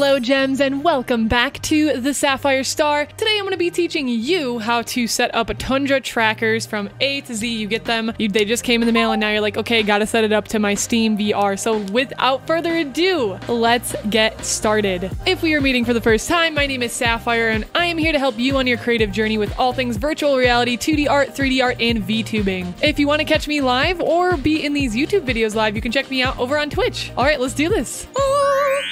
Hello, Gems, and welcome back to the Syafire Star. Today, I'm going to be teaching you how to set up a Tundra trackers from A to Z. You get them, you, they just came in the mail, and now you're like, okay, gotta set it up to my Steam VR. So, without further ado, let's get started. If we are meeting for the first time, my name is Syafire, and I am here to help you on your creative journey with all things virtual reality, 2D art, 3D art, and VTubing. If you want to catch me live or be in these YouTube videos live, you can check me out over on Twitch. All right, let's do this. Oh,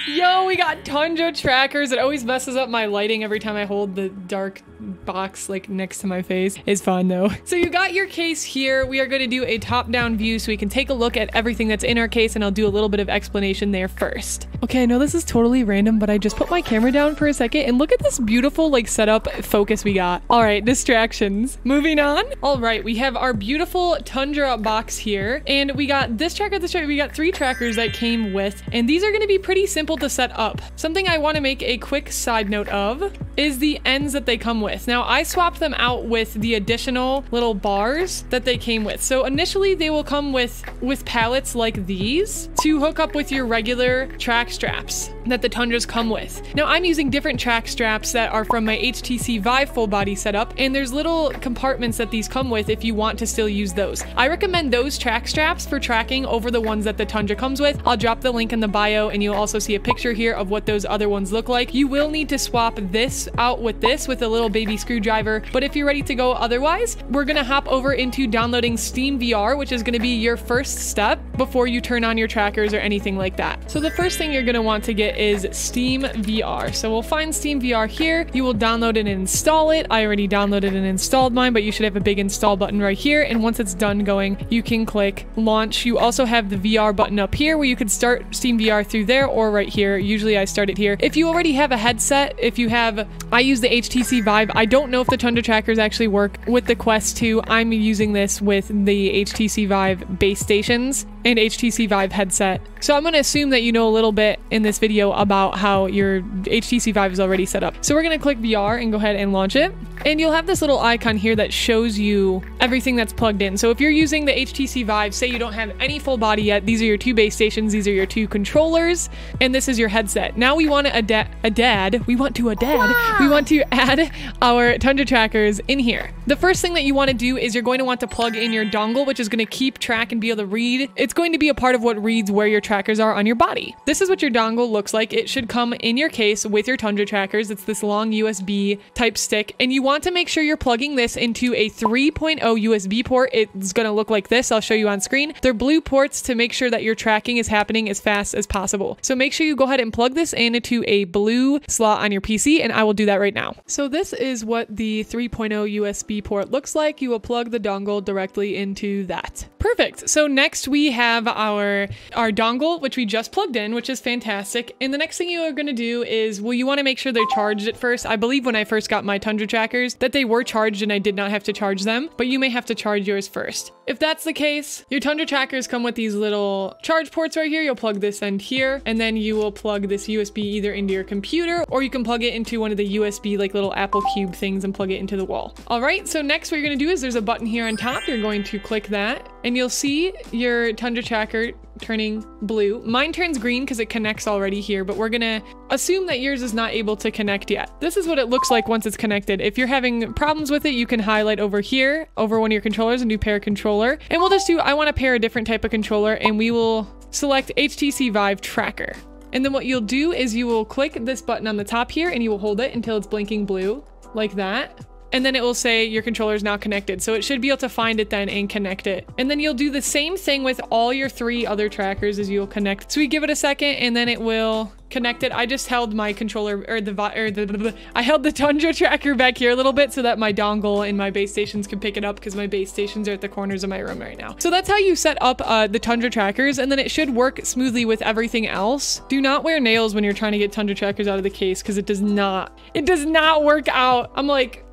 yo, we got Tundra trackers. It always messes up my lighting every time I hold the dark box like next to my face. It's fun though. So you got your case here. We are going to do a top-down view so we can take a look at everything that's in our case and I'll do a little bit of explanation there first. Okay, I know this is totally random, but I just put my camera down for a second and look at this beautiful like setup focus we got. All right, distractions. Moving on. All right, we have our beautiful Tundra box here and we got this tracker, this tracker, we got three trackers that came with and these are going to be pretty simple to set up. Something I want to make a quick side note of is the ends that they come with. Now I swapped them out with the additional little bars that they came with. So initially they will come with, with pallets like these to hook up with your regular track straps that the Tundras come with. Now I'm using different track straps that are from my HTC Vive full body setup and there's little compartments that these come with if you want to still use those. I recommend those track straps for tracking over the ones that the Tundra comes with. I'll drop the link in the bio and you'll also see a picture here of what those other ones look like. You will need to swap this out with this with a little baby screwdriver, but if you're ready to go otherwise, we're gonna hop over into downloading Steam VR, which is gonna be your first step before you turn on your trackers or anything like that. So the first thing you're gonna want to get is Steam VR. So we'll find Steam VR here. You will download and install it. I already downloaded and installed mine, but you should have a big install button right here. And once it's done going, you can click launch. You also have the VR button up here where you could start Steam VR through there or right here. Usually I start it here. If you already have a headset, if you have, I use the HTC Vive. I don't know if the Tundra trackers actually work with the Quest 2. I'm using this with the HTC Vive base stations and HTC Vive headset. So I'm going to assume that you know a little bit in this video about how your HTC Vive is already set up. So we're going to click VR and go ahead and launch it. And you'll have this little icon here that shows you everything that's plugged in. So if you're using the HTC Vive, say you don't have any full body yet, these are your two base stations, these are your two controllers, and this is your headset. Now we want to ad, a dad, we want to a dad, wow. we want to add our Tundra trackers in here. The first thing that you want to do is you're going to want to plug in your dongle, which is going to keep track and be able to read. It's going to be a part of what reads where your trackers are on your body. This is what your dongle looks like. It should come in your case with your Tundra trackers. It's this long USB type stick, and you want to make sure you're plugging this into a 3.0 USB port. It's going to look like this. I'll show you on screen. They're blue ports to make sure that your tracking is happening as fast as possible. So make sure you go ahead and plug this into a blue slot on your PC, and I will do that right now. So this is what the 3.0 USB port looks like. You will plug the dongle directly into that. Perfect. So next we have our, our dongle, which we just plugged in, which is fantastic. And the next thing you are going to do is, well, you want to make sure they're charged at first. I believe when I first got my Tundra trackers that they were charged and I did not have to charge them, but you may have to charge yours first. If that's the case, your Tundra trackers come with these little charge ports right here. You'll plug this end here, and then you will plug this USB either into your computer or you can plug it into one of the USB like little Apple Cube things and plug it into the wall. All right, so next what you're gonna do is there's a button here on top. You're going to click that and you'll see your Tundra tracker turning blue. Mine turns green because it connects already here, but we're gonna assume that yours is not able to connect yet. This is what it looks like once it's connected. If you're having problems with it, you can highlight over here, over one of your controllers and do pair controller. And we'll just do, I wanna pair a different type of controller and we will select HTC Vive Tracker. And then what you'll do is you will click this button on the top here and you will hold it until it's blinking blue like that and then it will say your controller is now connected. So it should be able to find it then and connect it. And then you'll do the same thing with all your three other trackers as you'll connect. So we give it a second and then it will connect it. I just held my controller or the or the I held the Tundra tracker back here a little bit so that my dongle and my base stations can pick it up because my base stations are at the corners of my room right now. So that's how you set up uh, the Tundra trackers and then it should work smoothly with everything else. Do not wear nails when you're trying to get Tundra trackers out of the case because it does not, it does not work out. I'm like,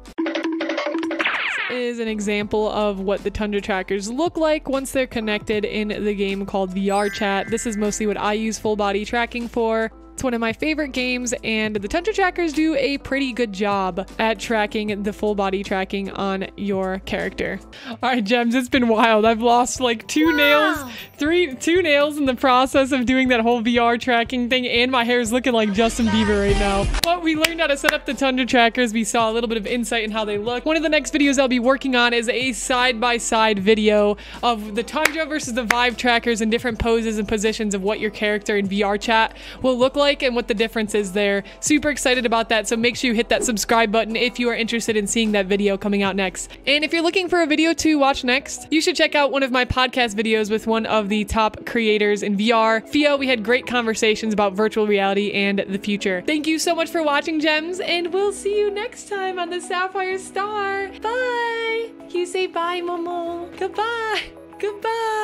is an example of what the Tundra trackers look like once they're connected in the game called VR Chat. This is mostly what I use full body tracking for. It's one of my favorite games, and the Tundra trackers do a pretty good job at tracking the full body tracking on your character. All right, Gems, it's been wild. I've lost like two Wow. nails, three, two nails in the process of doing that whole VR tracking thing, and my hair is looking like Justin Bieber right now. But we learned how to set up the Tundra trackers. We saw a little bit of insight in how they look. One of the next videos I'll be working on is a side-by-side video of the Tundra versus the Vive trackers and different poses and positions of what your character in VR chat will look like and what the difference is there. Super excited about that, so make sure you hit that subscribe button if you are interested in seeing that video coming out next. And if you're looking for a video to watch next, you should check out one of my podcast videos with one of the top creators in VR. Fio, we had great conversations about virtual reality and the future. Thank you so much for watching, Gems, and we'll see you next time on the Syafire Star. Bye. You say bye, Momo. Goodbye. Goodbye.